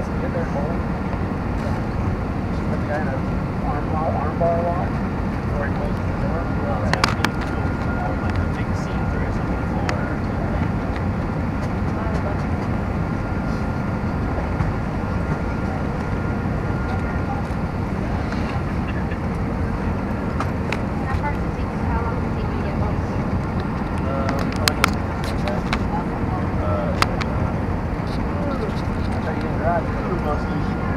doesn't get there put the guy in arm, arm bar lock before he closes the door. Yeah. that too, must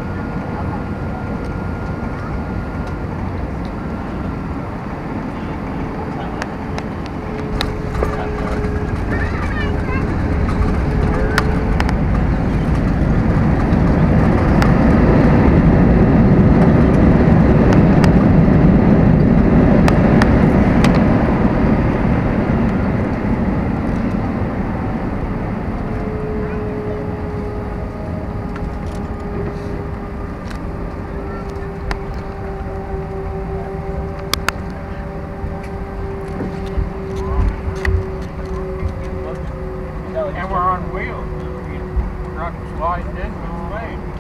wheels. Rocket sliding in with the blade.